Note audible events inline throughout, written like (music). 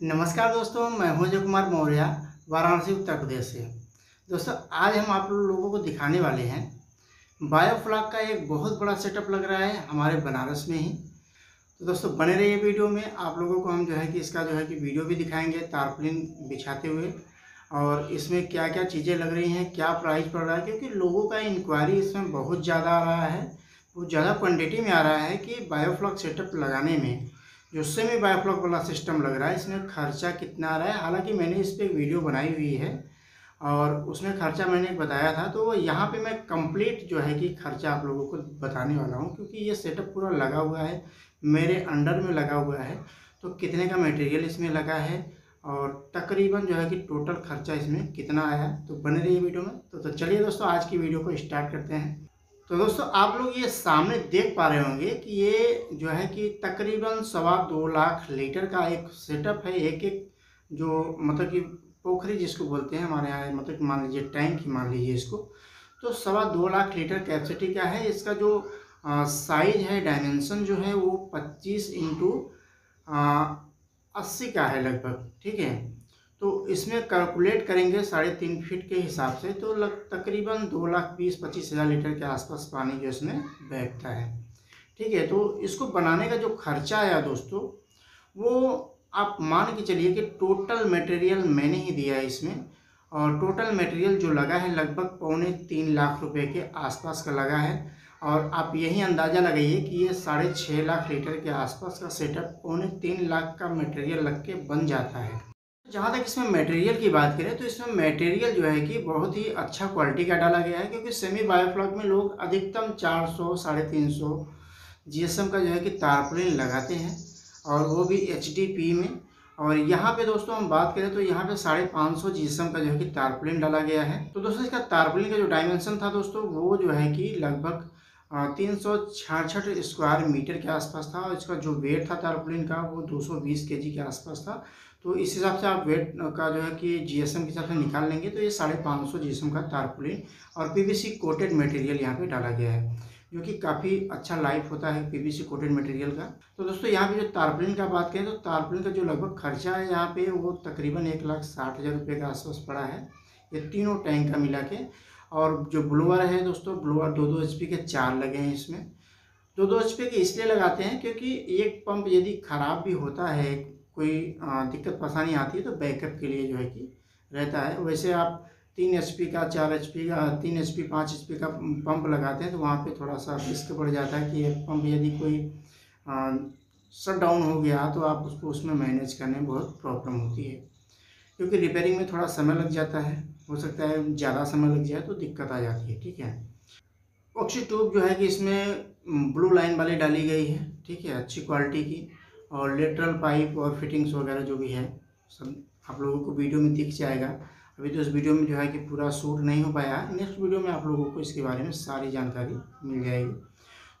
नमस्कार दोस्तों, मैं हूँ अजय कुमार मौर्य, वाराणसी, उत्तर प्रदेश से। दोस्तों, आज हम आप लोगों को दिखाने वाले हैं बायोफ्लॉक का एक बहुत बड़ा सेटअप लग रहा है हमारे बनारस में ही। तो दोस्तों, बने रहिए वीडियो में। आप लोगों को हम जो है कि इसका जो है कि वीडियो भी दिखाएँगे, तारपुलिन बिछाते हुए। और इसमें क्या क्या चीज़ें लग रही हैं, क्या प्राइस पड़ रहा है, क्योंकि लोगों का इंक्वायरी इसमें बहुत ज़्यादा आ रहा है। बहुत ज़्यादा क्वान्टिटी में आ रहा है कि बायोफ्लॉक सेटअप लगाने में। जो सेमी बायोफ्लॉक वाला सिस्टम लग रहा है। इसमें खर्चा कितना आ रहा है? हालाँकि मैंने इस पर वीडियो बनाई हुई है और उसमें खर्चा मैंने बताया था तो यहाँ पे मैं कंप्लीट जो है कि खर्चा आप लोगों को बताने वाला हूँ क्योंकि ये सेटअप पूरा लगा हुआ है मेरे अंडर में लगा हुआ है तो कितने का मटेरियल इसमें लगा है और तकरीबन जो है कि टोटल खर्चा इसमें कितना आया तो बने रहिए वीडियो में। तो, तो चलिए दोस्तों आज की वीडियो को स्टार्ट करते हैं। तो दोस्तों, आप लोग ये सामने देख पा रहे होंगे कि ये जो है कि तकरीबन सवा दो लाख लीटर का एक सेटअप है एक एक जो मतलब कि पोखरी जिसको बोलते हैं, हमारे यहाँ मतलब कि मान लीजिए टैंक ही मान लीजिए इसको। तो सवा दो लाख लीटर कैपेसिटी का है? इसका जो साइज़ है डायमेंशन जो है वो पच्चीस इंटू अस्सी का है लगभग, ठीक है? तो इसमें कैलकुलेट करेंगे साढ़े तीन फीट के हिसाब से तो लग, तकरीबन दो लाख बीस, पच्चीस हज़ार लीटर के आसपास पानी जो इसमें बैठता है। ठीक है तो इसको बनाने का जो खर्चा आया दोस्तों, वो आप मान के चलिए कि टोटल मटेरियल मैंने ही दिया है इसमें, और टोटल मटेरियल जो लगा है लगभग पौने तीन लाख रुपए के आसपास का लगा है। और आप यही अंदाज़ा लगाइए कि ये साढ़े छः लाख लीटर के आसपास का सेटअप पौने तीन लाख का मटेरियल लग के बन जाता है। जहाँ तक इसमें मटेरियल की बात करें तो इसमें मटेरियल जो है कि बहुत ही अच्छा क्वालिटी का डाला गया है, क्योंकि सेमी बायोफ्लॉक में लोग अधिकतम चार सौ, साढ़े तीन सौ जी का जो है कि तारपुलिन लगाते हैं, और वो भी एचडीपी में। और यहाँ पे दोस्तों हम बात करें तो यहाँ पे साढ़े पाँच सौ जीएसएम का जो है कि तारपुलिन डाला गया है। तो दोस्तों इसका तारपुलिन का जो डायमेंशन था दोस्तों, वो जो है कि लगभग तीन सौ स्क्वायर मीटर के आसपास था, और इसका जो वेट था तारपुलिन का, वो 220 केजी के आसपास था। तो इस हिसाब से आप वेट का जो है कि जीएसएम के हिसाब से निकाल लेंगे तो ये साढ़े पाँच सौ जी का तारपुलिन और पीवीसी कोटेड मटेरियल यहाँ पे डाला गया है, जो कि काफ़ी अच्छा लाइफ होता है पीवीसी कोटेड मटेरियल का। तो दोस्तों, यहाँ पे जो तारपुलिन का बात करें तो तारपुलिन का जो लगभग खर्चा है यहाँ पे, वो तकरीबन एक लाख साठ हज़ार रुपये के आसपास पड़ा है। ये तीनों टैंक का मिला के, और जो ब्लोअर है दोस्तों ब्लोअर दो दो एच के चार लगे हैं इसमें। दो दो एच के इसलिए लगाते हैं क्योंकि एक पंप यदि ख़राब भी होता है कोई दिक्कत परेशानी आती है तो बैकअप के लिए जो है कि रहता है। वैसे आप तीन एच पी का, चार एच पी का, तीन एच पी पाँच एच पी का पंप लगाते हैं तो वहाँ पे थोड़ा सा रिस्क बढ़ जाता है कि ये पंप यदि कोई शट डाउन हो गया तो आप उसको उसमें मैनेज करने में बहुत प्रॉब्लम होती है। क्योंकि रिपेयरिंग में थोड़ा समय लग जाता है, हो सकता है ज़्यादा समय लग जाए तो दिक्कत आ जाती है, ठीक है? ऑक्सी ट्यूब जो है कि इसमें ब्लू लाइन वाली डाली गई है, ठीक है? अच्छी क्वालिटी की। और लेटरल पाइप और फिटिंग्स वगैरह जो भी है, सब आप लोगों को वीडियो में दिख जाएगा। अभी तो इस वीडियो में जो है कि पूरा शूट नहीं हो पाया। नेक्स्ट वीडियो में आप लोगों को इसके बारे में सारी जानकारी मिल जाएगी।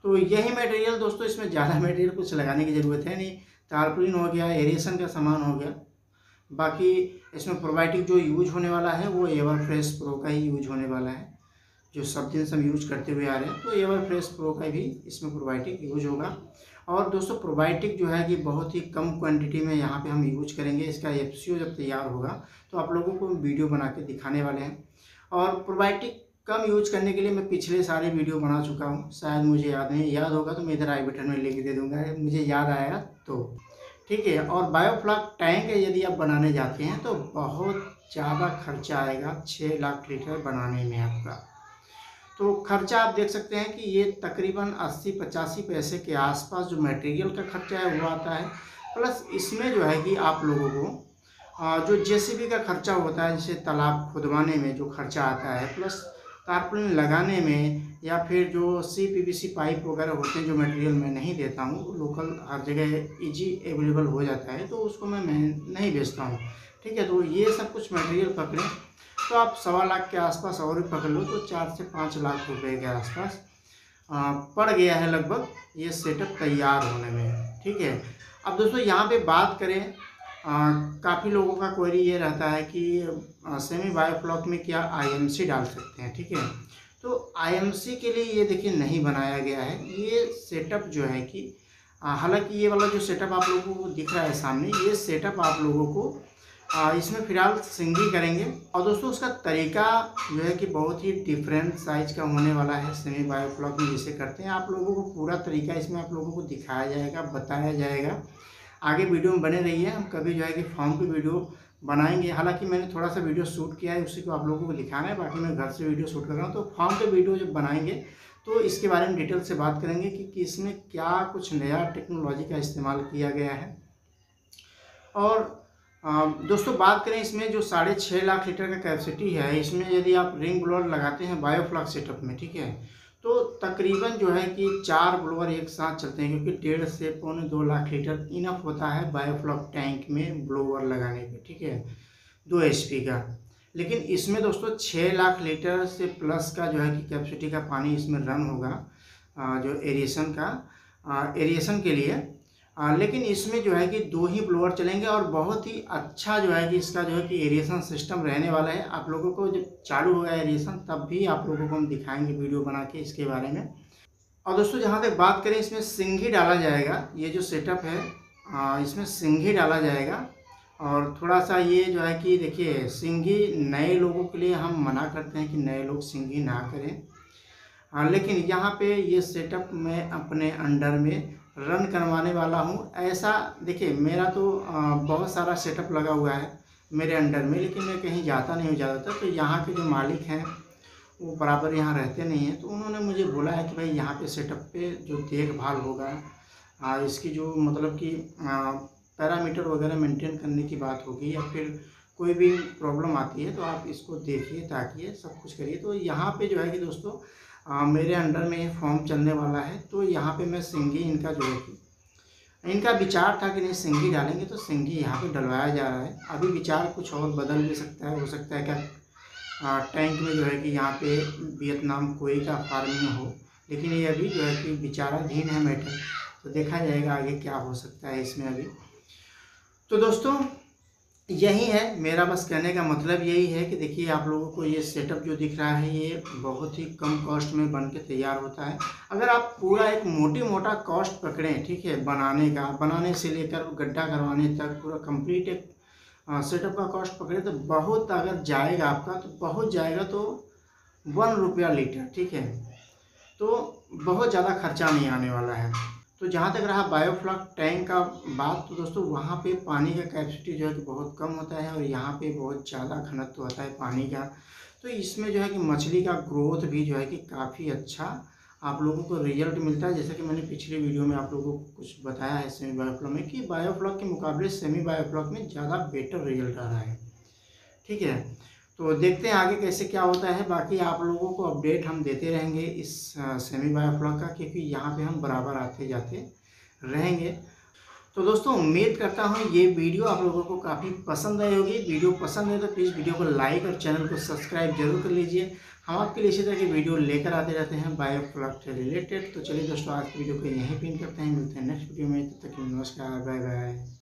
तो यही मटेरियल दोस्तों, इसमें ज़्यादा मटेरियल (laughs) कुछ लगाने की ज़रूरत है नहीं। तारपुलिन हो गया एरिएशन का सामान हो गया। बाकी इसमें प्रोबायोटिक जो यूज़ होने वाला है, वो एवर फ्रेश प्रो का ही यूज़ होने वाला है। जो सब दिन से हम यूज़ करते हुए आ रहे हैं तो एवर फ्रेश प्रो का भी इसमें प्रोबायोटिक यूज़ होगा। और दोस्तों प्रोबायोटिक जो है कि बहुत ही कम क्वांटिटी में यहाँ पे हम यूज़ करेंगे। इसका एफसीओ जब तैयार होगा तो आप लोगों को वीडियो बना के दिखाने वाले हैं। और प्रोबायोटिक कम यूज़ करने के लिए मैं पिछले सारे वीडियो बना चुका हूँ। शायद मुझे याद नहीं, याद होगा तो मैं इधर आई बटन में लेके दे दूँगा। मुझे याद आएगा तो। ठीक है, और बायोफ्लॉक टैंक यदि आप बनाने जाते हैं तो बहुत ज़्यादा खर्चा आएगा, छः लाख लीटर बनाने में आपका। तो खर्चा आप देख सकते हैं कि ये तकरीबन अस्सी, पचासी पैसे के आसपास जो मटेरियल का खर्चा है, वो आता है। प्लस इसमें जो है कि आप लोगों को जो जेसीबी का खर्चा होता है, जैसे तालाब खुदवाने में जो खर्चा आता है प्लस तारपुलिन लगाने में या फिर जो सी पी सी पाइप वगैरह होते हैं, जो मटेरियल मैं नहीं देता हूँ लोकल हर जगह इजी अवेलेबल हो जाता है तो उसको मैं मैं नहीं बेचता हूँ। ठीक है तो ये सब कुछ मटेरियल पकड़ें। तो आप सवा लाख के आसपास और भी पकड़ लो तो चार से पाँच लाख रुपए के आसपास पड़ गया है लगभग ये सेटअप तैयार होने में, ठीक है? अब दोस्तों, यहाँ पे बात करें काफ़ी लोगों का क्वेरी ये रहता है कि सेमी बायोफ्लॉक में क्या आईएमसी डाल सकते हैं, ठीक है? तो आईएमसी के लिए ये देखिए नहीं बनाया गया है, ये सेटअप जो है कि हालाँकि ये वाला जो सेटअप आप लोगों को दिख रहा है सामने, ये सेटअप आप लोगों को इसमें फ़िलहाल सिंगी करेंगे। और दोस्तों उसका तरीका जो है कि बहुत ही डिफरेंट साइज़ का होने वाला है सेमी बायोफ्लॉक में जिसे करते हैं। आप लोगों को पूरा तरीका इसमें आप लोगों को दिखाया जाएगा बताया जाएगा। आगे वीडियो में बने रहिए। हम कभी जो है कि फॉर्म की वीडियो बनाएँगे। हालाँकि मैंने थोड़ा सा वीडियो शूट किया है उसी को आप लोगों को दिखाना है। बाकी मैं घर से वीडियो शूट कर रहा हूँ। तो फॉर्म पे वीडियो जब बनाएँगे तो इसके बारे में डिटेल से बात करेंगे कि, कि इसमें क्या कुछ नया टेक्नोलॉजी का इस्तेमाल किया गया है। और दोस्तों, बात करें इसमें जो साढ़े छः लाख लीटर का कैपेसिटी है, इसमें यदि आप रिंग ब्लोअर लगाते हैं बायोफ्लॉक सेटअप में, ठीक है? तो तकरीबन जो है कि चार ब्लोअर एक साथ चलते हैं, क्योंकि डेढ़ से पौने दो लाख लीटर इनफ होता है बायोफ्लॉक टैंक में ब्लोअर लगाने पे, ठीक है? दो एच का। लेकिन इसमें दोस्तों छः लाख लीटर से प्लस का जो है कि कैपेसिटी का पानी इसमें रन होगा जो एरिएशन का। एरिएशन के लिए आ, लेकिन इसमें जो है कि दो ही ब्लोअर चलेंगे और बहुत ही अच्छा जो है कि इसका जो है कि एरिएशन सिस्टम रहने वाला है। आप लोगों को जब चालू होगा एरिएशन तब भी आप लोगों को हम दिखाएँगे वीडियो बना के इसके बारे में। और दोस्तों जहाँ तक बात करें इसमें सिंघी डाला जाएगा। ये जो सेटअप है आ, इसमें सिंघी डाला जाएगा। और थोड़ा सा ये जो है कि देखिए सिंघी नए लोगों के लिए हम मना करते हैं कि नए लोग सिंघी ना करें। हाँ लेकिन यहाँ पे ये सेटअप मैं अपने अंडर में रन करवाने वाला हूँ। ऐसा, देखिए, मेरा तो बहुत सारा सेटअप लगा हुआ है मेरे अंडर में, लेकिन मैं कहीं जाता नहीं हूँ ज़्यादातर। तो यहाँ के जो मालिक हैं, वो बराबर यहाँ रहते नहीं हैं। तो उन्होंने मुझे बोला है कि भाई, यहाँ पे सेटअप पे जो देखभाल होगा इसकी जो मतलब कि पैरामीटर वगैरह मेंटेन करने की बात होगी या फिर कोई भी प्रॉब्लम आती है तो आप इसको देखिए, ताकि सब कुछ करिए। तो यहाँ पे जो है कि दोस्तों आ, मेरे अंडर में ये फॉर्म चलने वाला है तो यहाँ पे मैं सिंगी इनका जो है इनका विचार था कि नहीं सिंगी डालेंगे तो सिंगी यहाँ पे डलवाया जा रहा है। अभी विचार कुछ और बदल भी सकता है हो सकता है क्या? टैंक में जो है कि यहाँ पे वियतनाम कोई का फ़ार्मिंग हो लेकिन ये अभी जो है कि विचाराधीन है मैटर तो देखा जाएगा आगे क्या हो सकता है इसमें अभी। तो दोस्तों यही है, मेरा बस कहने का मतलब यही है कि देखिए, आप लोगों को ये सेटअप जो दिख रहा है, ये बहुत ही कम कॉस्ट में बन के तैयार होता है। अगर आप पूरा एक मोटी मोटा कॉस्ट पकड़ें, ठीक है, बनाने का, बनाने से लेकर गड्ढा करवाने तक, पूरा कंप्लीट एक सेटअप का कॉस्ट पकड़े तो बहुत अगर जाएगा आपका तो बहुत जाएगा तो वन रुपया लीटर, ठीक है। तो बहुत ज़्यादा खर्चा नहीं आने वाला है। तो जहाँ तक रहा बायोफ्लॉक टैंक का बात तो दोस्तों वहाँ पे पानी का कैपेसिटी जो है कि बहुत कम होता है और यहाँ पे बहुत ज़्यादा घनत्व होता है पानी का। तो इसमें जो है कि मछली का ग्रोथ भी जो है कि काफ़ी अच्छा आप लोगों को रिज़ल्ट मिलता है। जैसा कि मैंने पिछले वीडियो में आप लोगों को कुछ बताया है सेमी बायोफ्लॉक में कि बायोफ्लॉक के मुकाबले सेमी बायोफ्लॉक में ज़्यादा बेटर रिज़ल्ट आ रहा है। ठीक है? तो देखते हैं आगे कैसे क्या होता है। बाकी आप लोगों को अपडेट हम देते रहेंगे इस सेमी बायोफ्लॉक का, क्योंकि यहाँ पे हम बराबर आते जाते रहेंगे। तो दोस्तों, उम्मीद करता हूँ ये वीडियो आप लोगों को काफ़ी पसंद आई होगी। वीडियो पसंद है तो प्लीज़ वीडियो को लाइक और चैनल को सब्सक्राइब ज़रूर कर लीजिए। हम आपके लिए इसी तरह की वीडियो लेकर आते रहते हैं बायोफ्लॉक से रिलेटेड तो चलिए दोस्तों, आज की वीडियो को यहीं पिन करते हैं। मिलते हैं नेक्स्ट वीडियो में। तब तक नमस्कार बाय बाय